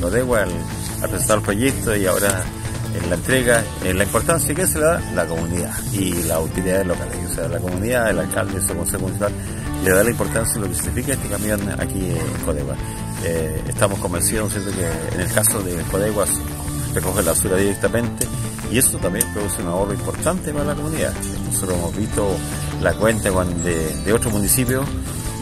Codegua al, presentar el proyecto y ahora en la entrega, en la importancia que se le da la comunidad y la utilidad locales. O sea, la comunidad, el alcalde, el consejo municipal, le da la importancia de lo que significa este camión aquí en Codegua. Eh, estamos convencidos, ¿cierto?, que en el caso de Codegua recoge la basura directamente y esto también produce un ahorro importante para la comunidad. Nosotros hemos visto la cuenta de, de otros municipios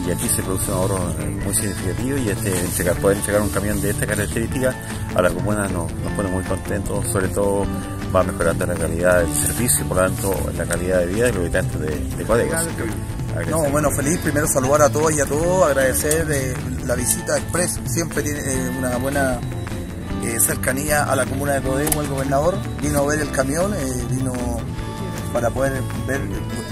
y aquí se produce un ahorro muy significativo y este poder entregar un camión de esta característica a la comuna nos, pone muy contentos, sobre todo va a mejorar la calidad del servicio y por lo tanto la calidad de vida de los habitantes de, de No, bueno, feliz primero saludar a todos y a todos, agradecer eh, la visita express, siempre tiene eh, una buena eh, cercanía a la comuna de Codego, el gobernador, vino a ver el camión, vino para poder ver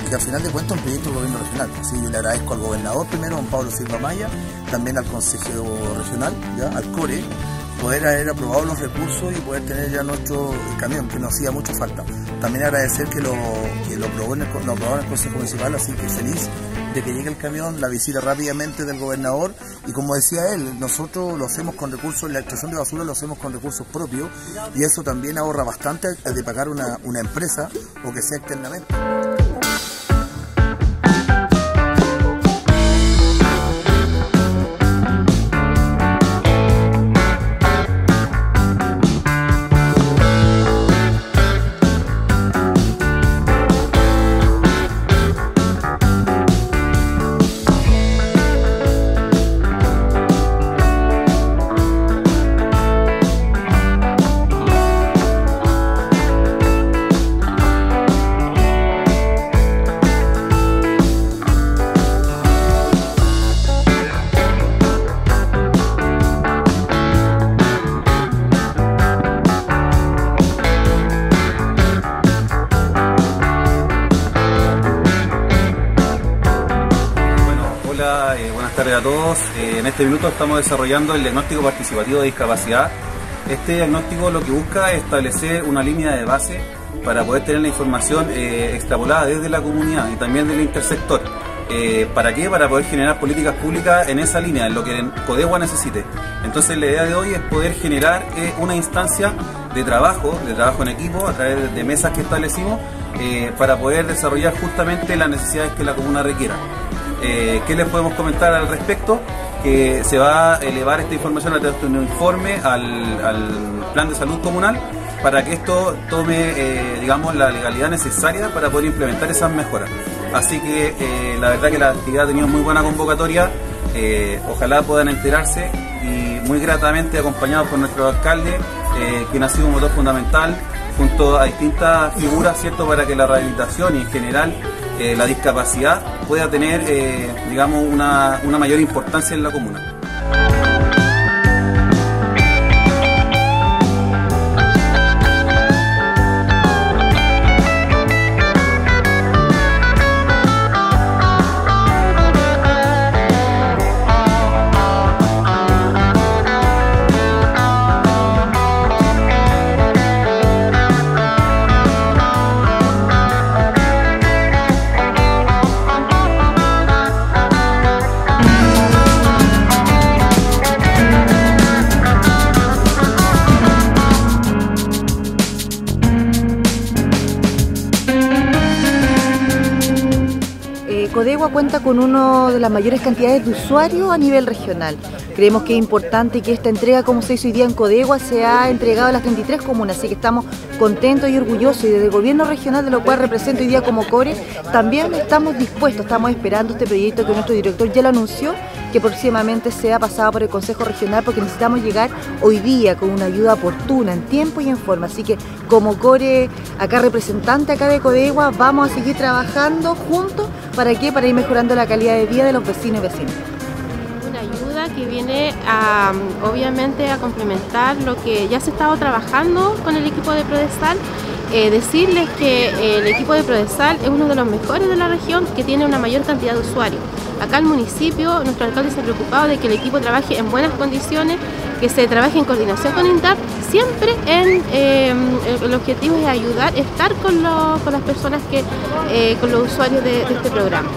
que al final de cuentas un proyecto del gobierno regional. Así yo le agradezco al gobernador primero, don Pablo Silva Maya, también al consejero regional, al CORE, poder haber aprobado los recursos y poder tener ya nuestro camión, que nos hacía mucho falta. También agradecer que lo, que lo aprobó en el, lo aprobó en el Consejo Municipal, así que feliz de que llegue el camión, la visita rápidamente del gobernador y como decía él, nosotros lo hacemos con recursos, la extracción de basura lo hacemos con recursos propios y eso también ahorra bastante de pagar una, una empresa o que sea externamente. Tardes a todos. Eh, en este minuto estamos desarrollando el diagnóstico participativo de discapacidad. Este diagnóstico lo que busca es establecer una línea de base para poder tener la información eh, extrapolada desde la comunidad y también del intersector. Eh, ¿Para qué? Para poder generar políticas públicas en esa línea, en lo que Codegua necesite. Entonces la idea de hoy es poder generar una instancia de trabajo, de trabajo en equipo, a través de mesas que establecimos, para poder desarrollar justamente las necesidades que la comuna requiera. Eh, ¿Qué les podemos comentar al respecto? Que se va a elevar esta información a través de un informe al, plan de salud comunal para que esto tome, eh, digamos, la legalidad necesaria para poder implementar esas mejoras. Así que eh, la verdad que la actividad ha tenido muy buena convocatoria, ojalá puedan enterarse y muy gratamente acompañados por nuestro alcalde, quien ha sido un motor fundamental junto a distintas figuras, ¿cierto?, para que la rehabilitación y en general la discapacidad pueda tener, eh, digamos, una, una mayor importancia en la comuna. Cuenta con una de las mayores cantidades de usuarios a nivel regional. Creemos que es importante que esta entrega, como se hizo hoy día en Codegua, sea entregada a las 33 comunas, así que estamos contentos y orgullosos y desde el gobierno regional, de lo cual represento hoy día como CORE, también estamos dispuestos, estamos esperando este proyecto que nuestro director ya lo anunció, que próximamente sea pasado por el Consejo Regional porque necesitamos llegar hoy día con una ayuda oportuna, en tiempo y en forma. Así que como CORE, acá representante acá de Codegua, vamos a seguir trabajando juntos ¿Para qué? Para ir mejorando la calidad de vida de los vecinos y vecinas. Que viene obviamente a complementar lo que ya se ha estado trabajando con el equipo de Prodesal. Eh, decirles que el equipo de Prodesal es uno de los mejores de la región que tiene una mayor cantidad de usuarios. Acá el municipio, nuestro alcalde se ha preocupado de que el equipo trabaje en buenas condiciones, que se trabaje en coordinación con INTAP, siempre en, em, el objetivo es ayudar, estar con, las personas que, eh, con los usuarios de este programa.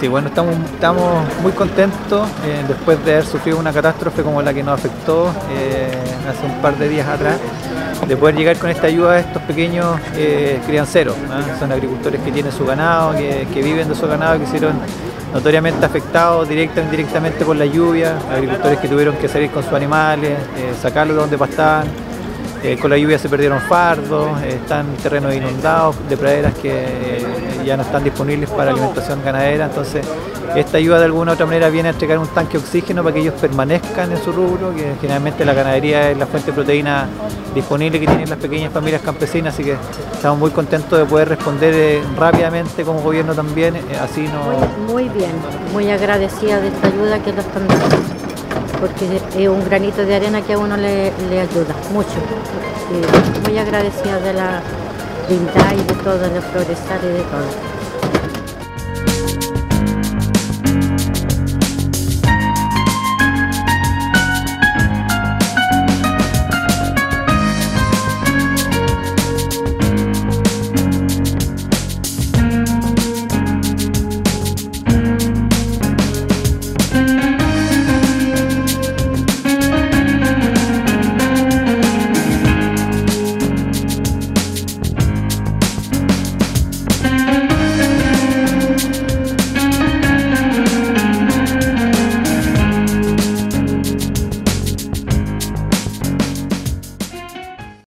Sí, bueno, estamos, muy contentos eh, después de haber sufrido una catástrofe como la que nos afectó eh, hace un par de días atrás, de poder llegar con esta ayuda a estos pequeños eh, crianceros. Son agricultores que tienen su ganado, que, viven de su ganado, que hicieron notoriamente afectados directa o indirectamente por la lluvia, agricultores que tuvieron que salir con sus animales, sacarlos de donde pastaban eh, con la lluvia se perdieron fardos, eh, están terrenos inundados de praderas que eh, ya no están disponibles para alimentación ganadera. Entonces, esta ayuda de alguna u otra manera viene a entregar un tanque de oxígeno para que ellos permanezcan en su rubro, que generalmente la ganadería es la fuente de proteína disponible que tienen las pequeñas familias campesinas, así que estamos muy contentos de poder responder rápidamente como gobierno también. así no... muy, bien, muy agradecida de esta ayuda que nos están dando porque es un granito de arena que a uno le, ayuda mucho. muy agradecida de la brinda y de todo, de progresar y de todo.